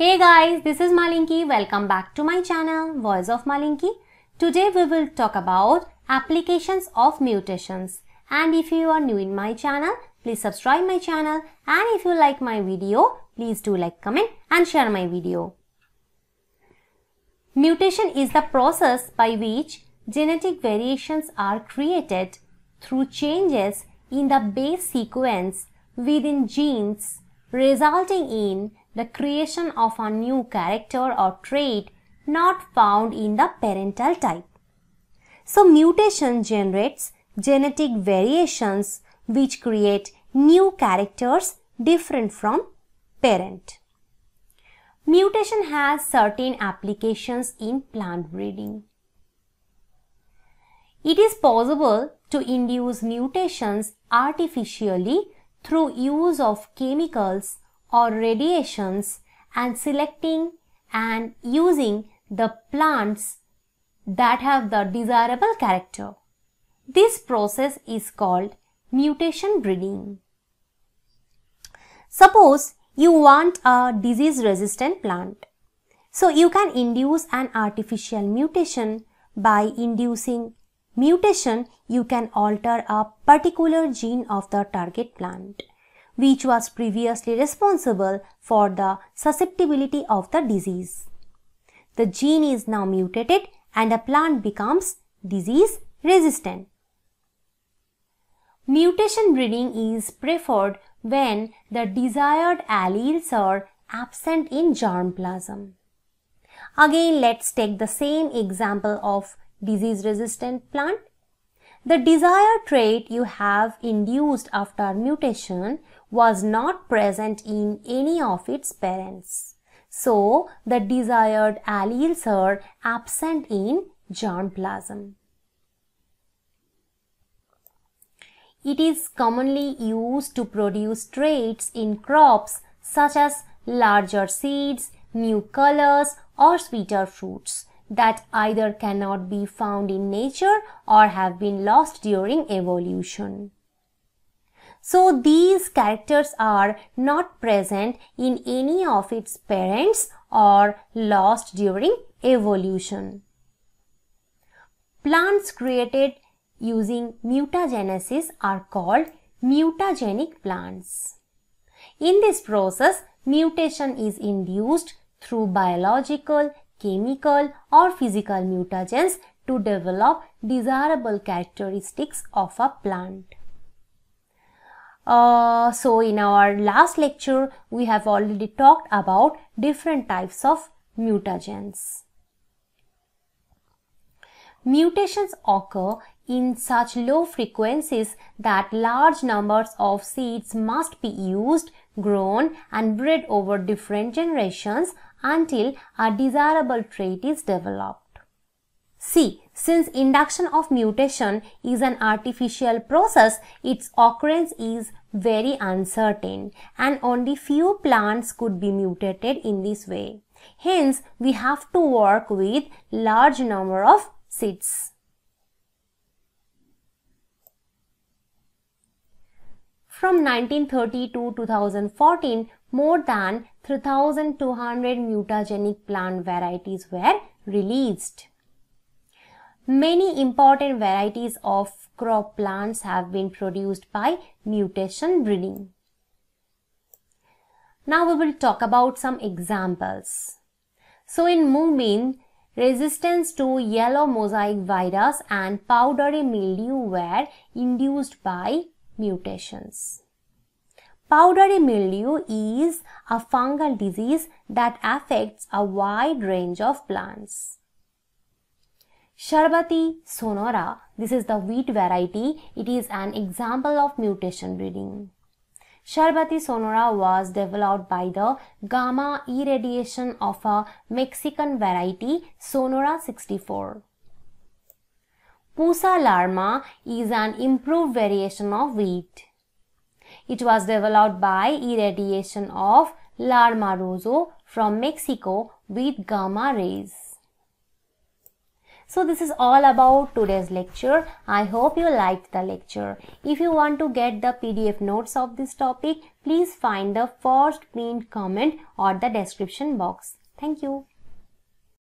Hey guys, this is Malinki. Welcome back to my channel, Voice of Malinki. Today we will talk about applications of mutations. And if you are new in my channel, please subscribe my channel. And if you like my video, please do like, comment and share my video. Mutation is the process by which genetic variations are created through changes in the base sequence within genes resulting in the creation of a new character or trait not found in the parental type. So mutation generates genetic variations which create new characters different from parent. Mutation has certain applications in plant breeding. It is possible to induce mutations artificially through use of chemicals or radiations and selecting and using the plants that have the desirable character. This process is called mutation breeding. Suppose you want a disease resistant plant. So you can induce an artificial mutation by inducing mutation you can alter a particular gene of the target plant which was previously responsible for the susceptibility of the disease. The gene is now mutated and the plant becomes disease resistant. Mutation breeding is preferred when the desired alleles are absent in germplasm. Again, let's take the same example of disease resistant plant. The desired trait you have induced after mutation was not present in any of its parents. So, the desired alleles are absent in germplasm. It is commonly used to produce traits in crops such as larger seeds, new colors or sweeter fruits that either cannot be found in nature or have been lost during evolution. So these characters are not present in any of its parents or lost during evolution. Plants created using mutagenesis are called mutagenic plants. In this process, mutation is induced through biological, chemical or physical mutagens to develop desirable characteristics of a plant. Uh, so in our last lecture, we have already talked about different types of mutagens. Mutations occur in such low frequencies that large numbers of seeds must be used, grown and bred over different generations until a desirable trait is developed. See, since induction of mutation is an artificial process, its occurrence is very uncertain and only few plants could be mutated in this way. Hence, we have to work with large number of seeds. From 1930 to 2014, more than 3200 mutagenic plant varieties were released. Many important varieties of crop plants have been produced by mutation breeding. Now we will talk about some examples. So in bean, resistance to yellow mosaic virus and powdery mildew were induced by mutations. Powdery mildew is a fungal disease that affects a wide range of plants. Sharbati sonora, this is the wheat variety. It is an example of mutation breeding. Sharbati sonora was developed by the gamma irradiation of a Mexican variety Sonora 64. Pusa Lerma is an improved variation of wheat. It was developed by irradiation of Lerma Rojo from Mexico with gamma rays. So this is all about today's lecture. I hope you liked the lecture. If you want to get the PDF notes of this topic, please find the first pinned comment or the description box. Thank you.